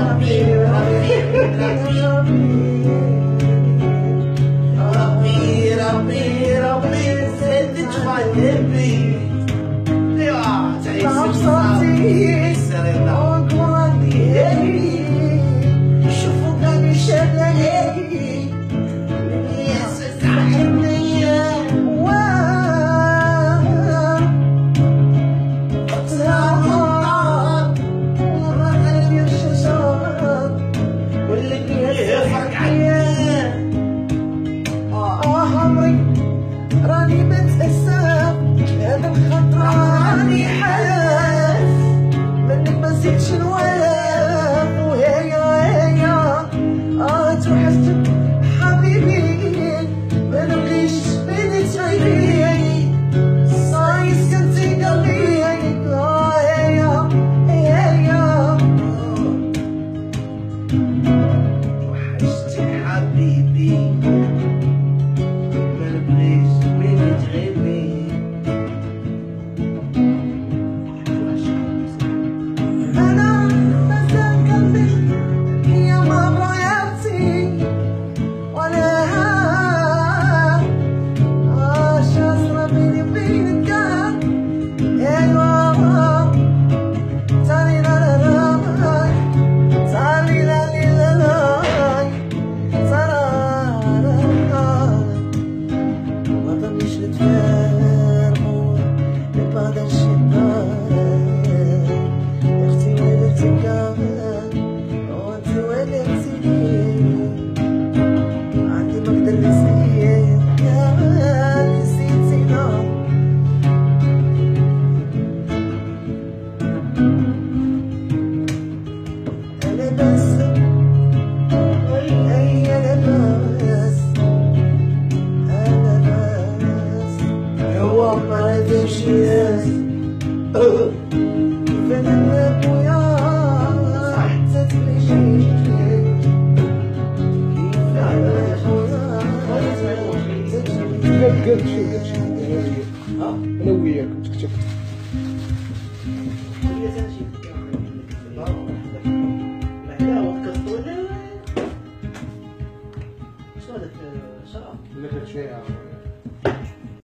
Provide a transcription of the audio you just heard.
Rabbi, Rabbi, me, said it twice, Rabbi. kitchen فين ابويا حتى تمشي قلت قلت شي قلت شي أنا وياك كنت كتب شنو هذاك الشارع؟